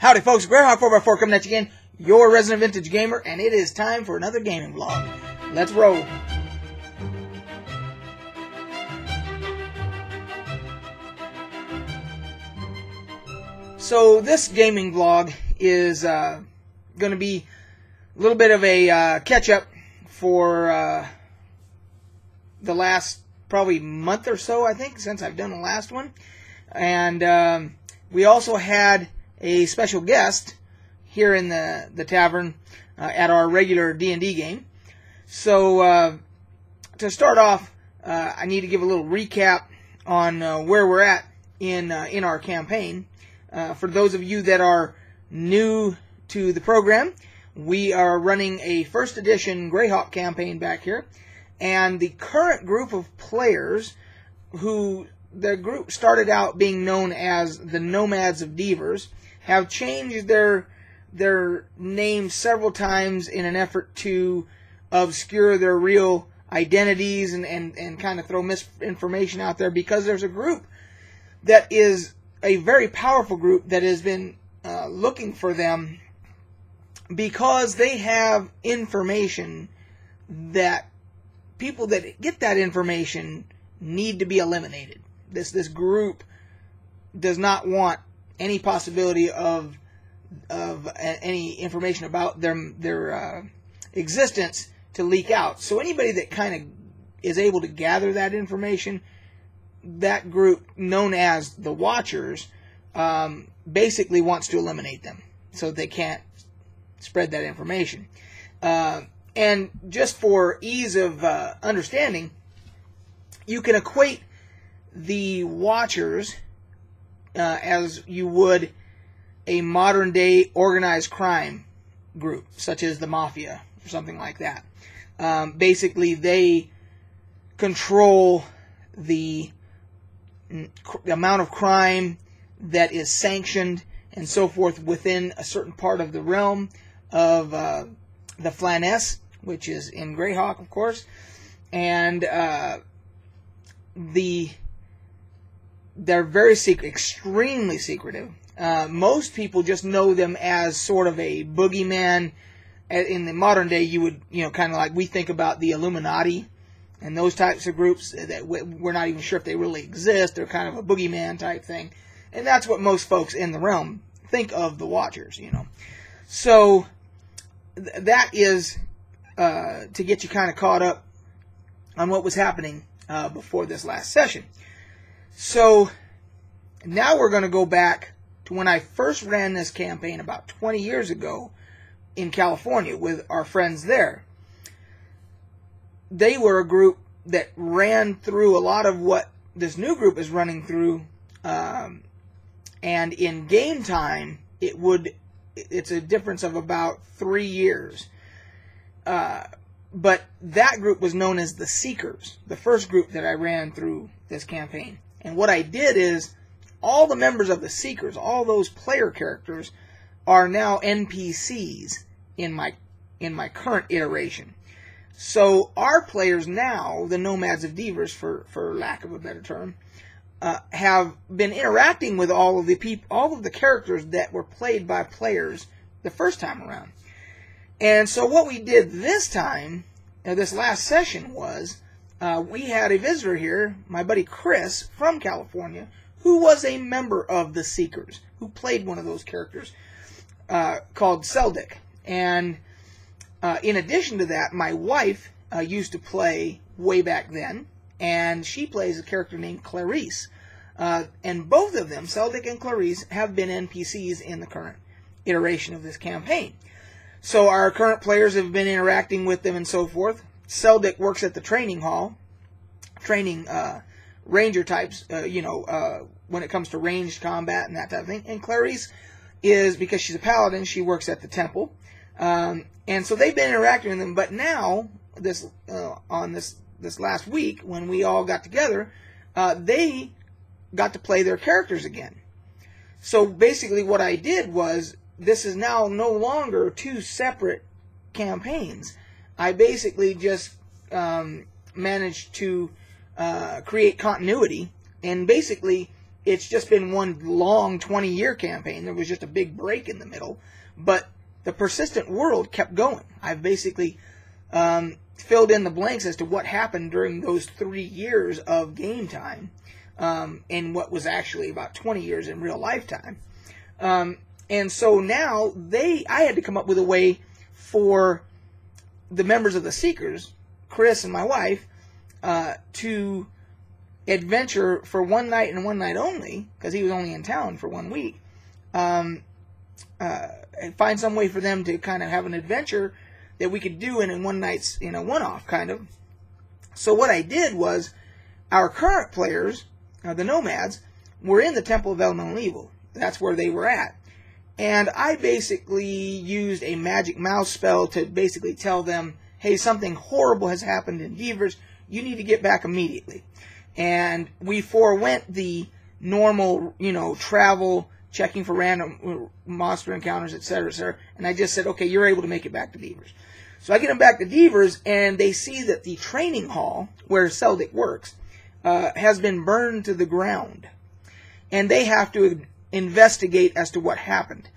Howdy, folks. Greyhawk 4x4 coming at you again, your resident vintage gamer, and it is time for another gaming vlog. Let's roll. So, this gaming vlog is uh, going to be a little bit of a uh, catch up for uh, the last probably month or so, I think, since I've done the last one. And um, we also had a special guest here in the, the tavern uh, at our regular D&D game. So uh, to start off, uh, I need to give a little recap on uh, where we're at in uh, in our campaign. Uh, for those of you that are new to the program, we are running a first edition Greyhawk campaign back here, and the current group of players who the group started out being known as the Nomads of Dyvers have changed their their name several times in an effort to obscure their real identities and, and, and kind of throw misinformation out there because there's a group that is a very powerful group that has been uh, looking for them because they have information that people that get that information need to be eliminated. This this group does not want any possibility of of any information about their their uh, existence to leak out. So anybody that kind of is able to gather that information, that group known as the Watchers, um, basically wants to eliminate them so they can't spread that information. Uh, and just for ease of uh, understanding, you can equate the Watchers uh, as you would a modern day organized crime group, such as the mafia or something like that. Um, basically, they control the amount of crime that is sanctioned and so forth within a certain part of the realm of uh, the Flanaess, which is in Greyhawk, of course, and uh, the they're very secret, extremely secretive. Uh, most people just know them as sort of a boogeyman. In the modern day, you would, you know, kind of like we think about the Illuminati and those types of groups that we're not even sure if they really exist. They're kind of a boogeyman type thing. And that's what most folks in the realm think of the Watchers, you know. So th- that is uh, to get you kind of caught up on what was happening uh, before this last session. So now we're going to go back to when I first ran this campaign about 20 years ago in California with our friends there. They were a group that ran through a lot of what this new group is running through. Um, and in game time, it would, it's a difference of about three years. Uh, but that group was known as the Seekers, the first group that I ran through this campaign. And what I did is all the members of the Seekers, all those player characters, are now NPCs in my in my current iteration. So our players now, the Nomads of Dyvers, for for lack of a better term, uh, have been interacting with all of the people, all of the characters that were played by players the first time around. And so what we did this time, uh, this last session was uh, we had a visitor here, my buddy Chris from California, who was a member of the Seekers, who played one of those characters uh, called Seldick. And uh, in addition to that, my wife uh, used to play way back then, and she plays a character named Clarice. Uh, and both of them, Seldick and Clarice, have been NPCs in the current iteration of this campaign. So our current players have been interacting with them and so forth. Seldick works at the training hall, training uh, ranger types, uh, you know, uh, when it comes to ranged combat and that type of thing. And Clarice is, because she's a paladin, she works at the temple. Um, and so they've been interacting with them. But now, this uh, on this this last week, when we all got together, uh, they got to play their characters again. So basically, what I did was this is now no longer two separate campaigns. I basically just um, managed to uh, create continuity, and basically it's just been one long 20 year campaign. There was just a big break in the middle, but the persistent world kept going. I've basically um, filled in the blanks as to what happened during those three years of game time um, in what was actually about 20 years in real lifetime. Um, and so now they, I had to come up with a way for the members of the Seekers, Chris and my wife, uh, to adventure for one night and one night only, because he was only in town for one week. Um, uh, and find some way for them to kind of have an adventure that we could do in a one night's, you know, one off kind of. So what I did was, our current players, uh, the Nomads, were in the Temple of Elemental Evil. That's where they were at. And I basically used a magic mouth spell to basically tell them, hey, something horrible has happened in Dyvers. You need to get back immediately. And we forewent the normal, you know, travel, checking for random uh, monster encounters, etc., etc. And I just said, okay, you're able to make it back to Dyvers. So I get them back to Dyvers, and they see that the training hall where Seldick works uh, has been burned to the ground, and they have to investigate as to what happened.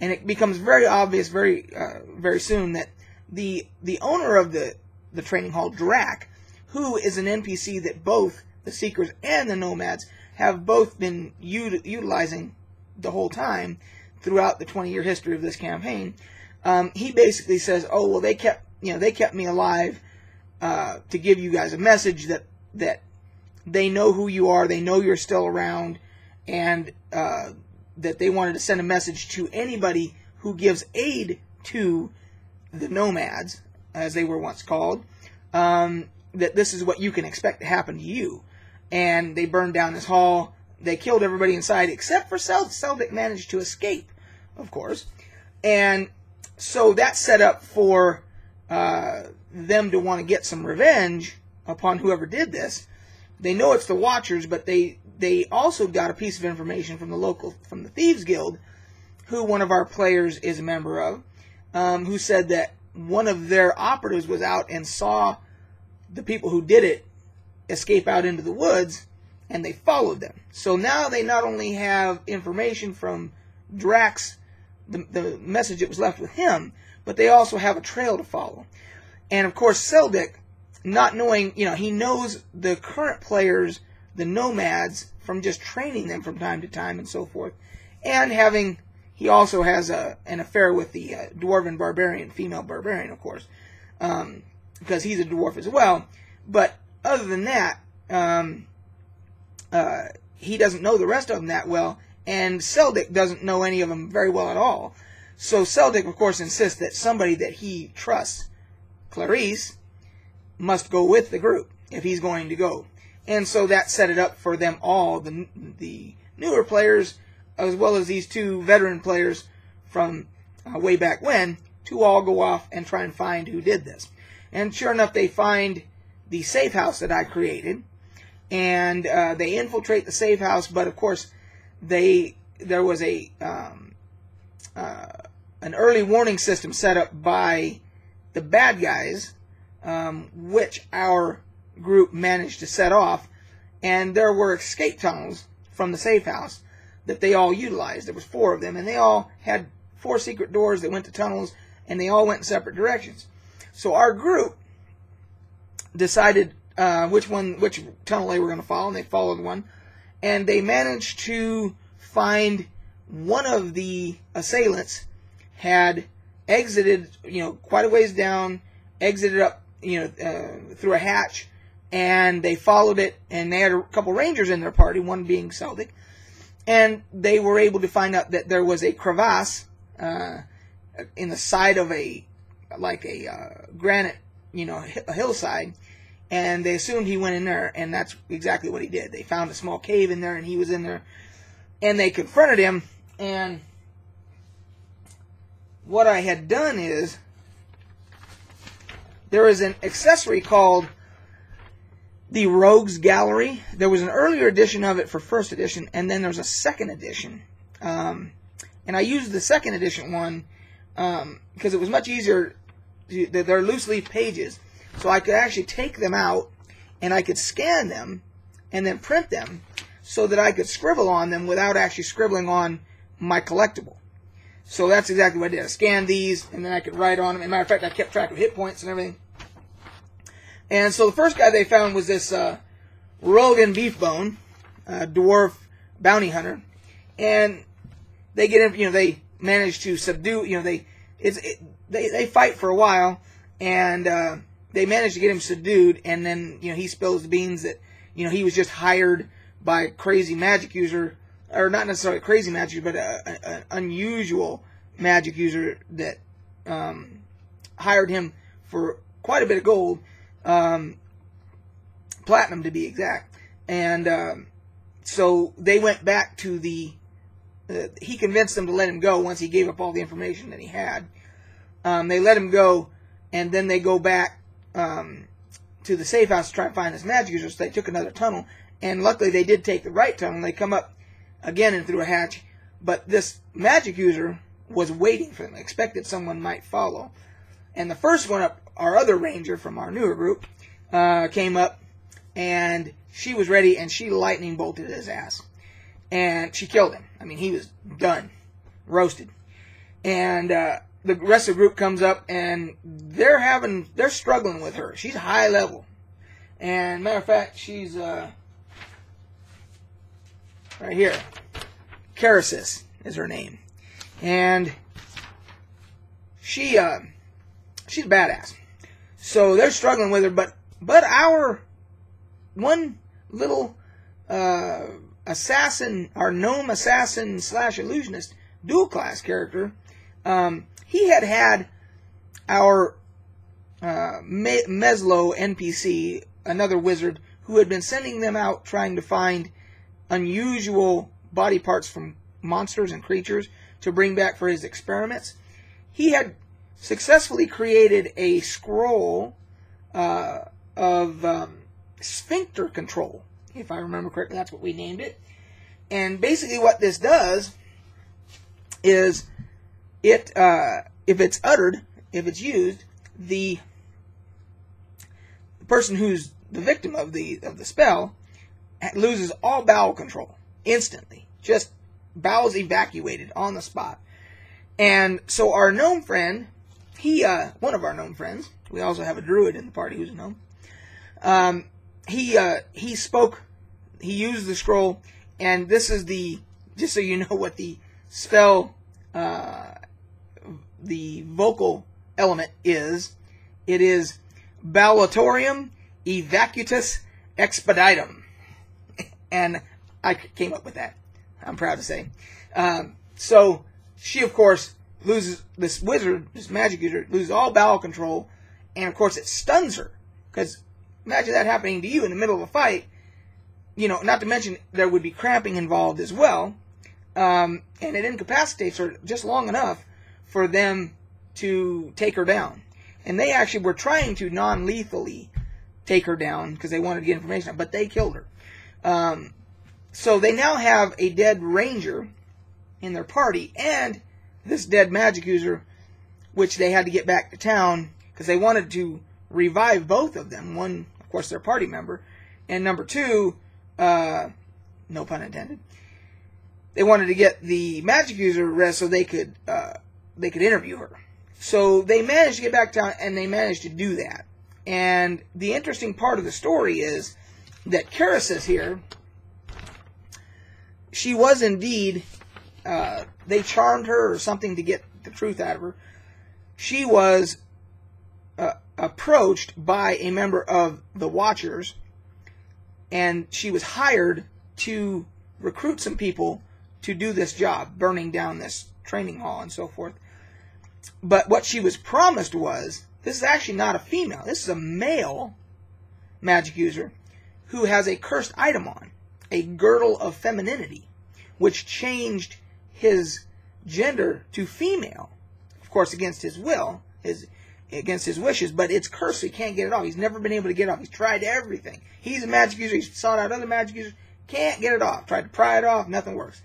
And it becomes very obvious very uh, very soon that the the owner of the the training hall, Drac, who is an NPC that both the Seekers and the Nomads have both been utilizing the whole time throughout the 20 year history of this campaign. Um, he basically says, "Oh well, they kept you know they kept me alive uh, to give you guys a message that that they know who you are, they know you're still around, and uh, that they wanted to send a message to anybody who gives aid to the nomads, as they were once called, um, that this is what you can expect to happen to you." And they burned down this hall. They killed everybody inside except for Sel- Seldick managed to escape, of course. And so that's set up for uh, them to want to get some revenge upon whoever did this. They know it's the Watchers, but they they also got a piece of information from the local from the Thieves Guild, who one of our players is a member of, um, who said that one of their operatives was out and saw the people who did it escape out into the woods, and they followed them. So now they not only have information from Drax the, the message that was left with him, but they also have a trail to follow. And of course, Seldick, not knowing, you know, he knows the current players, the nomads, from just training them from time to time and so forth, and having, he also has a, an affair with the uh, dwarven barbarian, female barbarian, of course, um, because he's a dwarf as well. But other than that, um, uh, he doesn't know the rest of them that well, and Seldick doesn't know any of them very well at all. So Seldick, of course, insists that somebody that he trusts, Clarice, must go with the group if he's going to go. And so that set it up for them all, the, the newer players, as well as these two veteran players from uh, way back when, to all go off and try and find who did this. And sure enough, they find the safe house that I created, and uh, they infiltrate the safe house, but of course, they there was a um, uh, an early warning system set up by the bad guys, um, which our group managed to set off, and there were escape tunnels from the safe house that they all utilized. There was four of them, and they all had four secret doors that went to tunnels, and they all went in separate directions. So our group decided uh, which one, which tunnel they were going to follow, and they followed one and they managed to find one of the assailants had exited, you know, quite a ways down, exited up, you know, uh, through a hatch, and they followed it, and they had a couple rangers in their party, one being Seldick, and they were able to find out that there was a crevasse uh, in the side of a, like a uh, granite, you know, a hillside, and they assumed he went in there, and that's exactly what he did. They found a small cave in there, and he was in there, and they confronted him. And what I had done is there is an accessory called the Rogues Gallery. There was an earlier edition of it for first edition, and then there's a second edition. Um, and I used the second edition one um, because it was much easier. They're loose leaf pages so I could actually take them out and I could scan them and then print them. so that I could scribble on them without actually scribbling on my collectible. So that's exactly what I did. I scanned these, and then I could write on them. As a matter of fact, I kept track of hit points and everything. And so the first guy they found was this uh, Rogan Beefbone, uh, dwarf bounty hunter, and they get in. You know, they manage to subdue. You know, they it's it, they they fight for a while, and uh, they manage to get him subdued. And then you know he spills the beans that you know he was just hired by a crazy magic user, or not necessarily crazy magic but an unusual magic user that um, hired him for quite a bit of gold, um, platinum to be exact. And um, so they went back to the. Uh, he convinced them to let him go once he gave up all the information that he had. Um, they let him go, and then they go back um, to the safe house to try and find this magic user. So they took another tunnel, and luckily they did take the right tunnel. They come up again and through a hatch, but this magic user was waiting for them, expected someone might follow. And the first one up, our other ranger from our newer group, uh, came up, and she was ready, and she lightning bolted his ass, and she killed him. I mean, he was done, roasted, and uh, the rest of the group comes up, and they're having, they're struggling with her. She's high level, and matter of fact, she's uh, right here. Carasis is her name, and she uh, she's a badass. So they're struggling with her, but but our one little uh, assassin, our gnome assassin slash illusionist dual class character, um, he had had our uh, Me- Meslo NPC, another wizard, who had been sending them out trying to find unusual body parts from monsters and creatures to bring back for his experiments. He had successfully created a scroll uh, of um, sphincter control, if I remember correctly. That's what we named it. And basically, what this does is it, uh, if it's uttered, if it's used, the person who's the victim of the of the spell loses all bowel control instantly. Just bowels evacuated on the spot. And so our gnome friend, he, uh, one of our gnome friends, we also have a druid in the party who's a gnome. Um, he uh, he spoke, he used the scroll, and this is the just so you know what the spell, uh, the vocal element is. It is Ballatorium Evacutus Expeditum, and I came up with that. I'm proud to say. Um, so she, of course, loses this wizard, this magic user, loses all bowel control, and of course it stuns her because imagine that happening to you in the middle of a fight. You know, not to mention there would be cramping involved as well, um, and it incapacitates her just long enough for them to take her down. And they actually were trying to non-lethally take her down because they wanted to get information, but they killed her. Um, so they now have a dead ranger in their party and this dead magic user, which they had to get back to town because they wanted to revive both of them. One, of course, their party member, and number two, uh, no pun intended. They wanted to get the magic user rest so they could uh, they could interview her. So they managed to get back to town, and they managed to do that. And the interesting part of the story is that Carasis here she was indeed, uh, they charmed her or something to get the truth out of her. She was uh, approached by a member of the Watchers, and she was hired to recruit some people to do this job, burning down this training hall and so forth. But what she was promised was this is actually not a female, this is a male magic user who has a cursed item on a girdle of femininity, which changed his gender to female, of course, against his will, his against his wishes, but it's cursed, he can't get it off. He's never been able to get it off. He's tried everything. He's a magic user, he's sought out other magic users, can't get it off. Tried to pry it off, nothing works.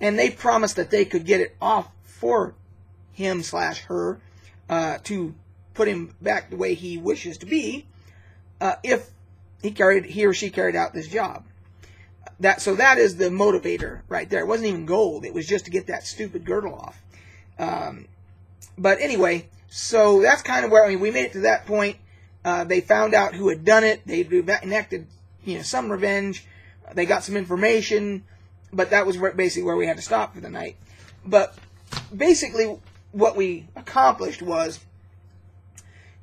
And they promised that they could get it off for him slash her uh, to put him back the way he wishes to be uh, if he carried he or she carried out this job. that so that is the motivator right there. It wasn't even gold. It was just to get that stupid girdle off. Um, but anyway, so that's kind of where I mean we made it to that point. Uh, they found out who had done it. They enacted you know some revenge. They got some information, but that was where, basically where we had to stop for the night. But basically, what we accomplished was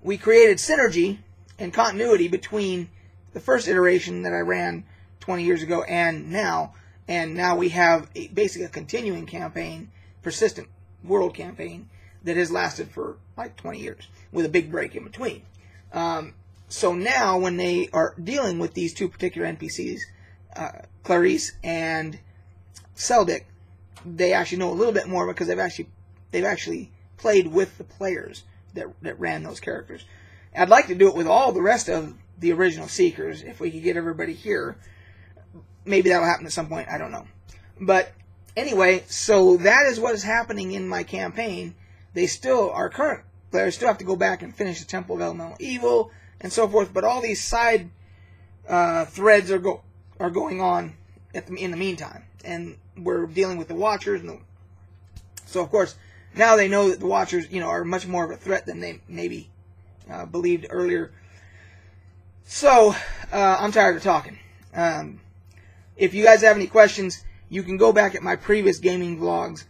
we created synergy and continuity between the first iteration that I ran 20 years ago and now. And now we have a, basically a continuing campaign, persistent world campaign that has lasted for like 20 years with a big break in between. Um, so now when they are dealing with these two particular NPCs, uh, Clarice and Seldick, they actually know a little bit more because they've actually they've actually played with the players that that ran those characters. I'd like to do it with all the rest of the original Seekers if we could get everybody here. Maybe that'll happen at some point. I don't know. But anyway, so that is what is happening in my campaign. They still, our current players still have to go back and finish the Temple of Elemental Evil and so forth. But all these side uh, threads are go are going on the, in the meantime, and we're dealing with the Watchers. And the, so of course now they know that the Watchers, you know, are much more of a threat than they maybe uh, believed earlier. So uh, I'm tired of talking. Um, if you guys have any questions, you can go back at my previous gaming vlogs,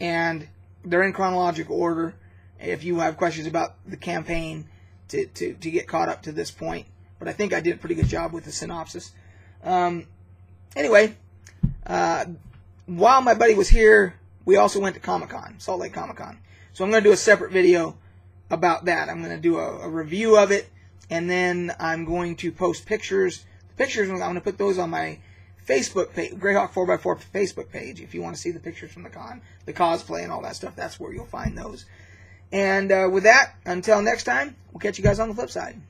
and they're in chronological order. If you have questions about the campaign to, to, to get caught up to this point, but I think I did a pretty good job with the synopsis. Um, anyway, uh, while my buddy was here, we also went to Comic Con, Salt Lake Comic Con. So I'm going to do a separate video about that. I'm going to do a, a, review of it, and then I'm going to post pictures. The pictures, I'm going to put those on my Facebook page, Greyhawk 4x4 Facebook page. If you want to see the pictures from the con, the cosplay and all that stuff, that's where you'll find those. And uh, with that, until next time, we'll catch you guys on the flip side.